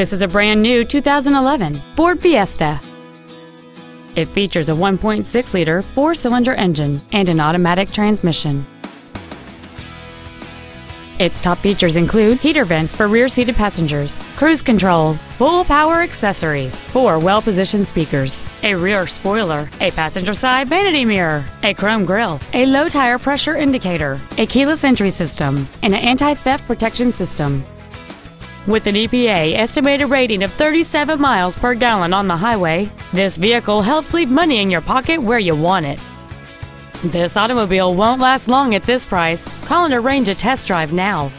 This is a brand new 2011 Ford Fiesta. It features a 1.6 liter four cylinder engine and an automatic transmission. Its top features include heater vents for rear seated passengers, cruise control, full power accessories, four well positioned speakers, a rear spoiler, a passenger side vanity mirror, a chrome grille, a low tire pressure indicator, a keyless entry system, and an anti theft protection system. With an EPA estimated rating of 37 miles per gallon on the highway, this vehicle helps leave money in your pocket where you want it. This automobile won't last long at this price. Call and arrange a test drive now.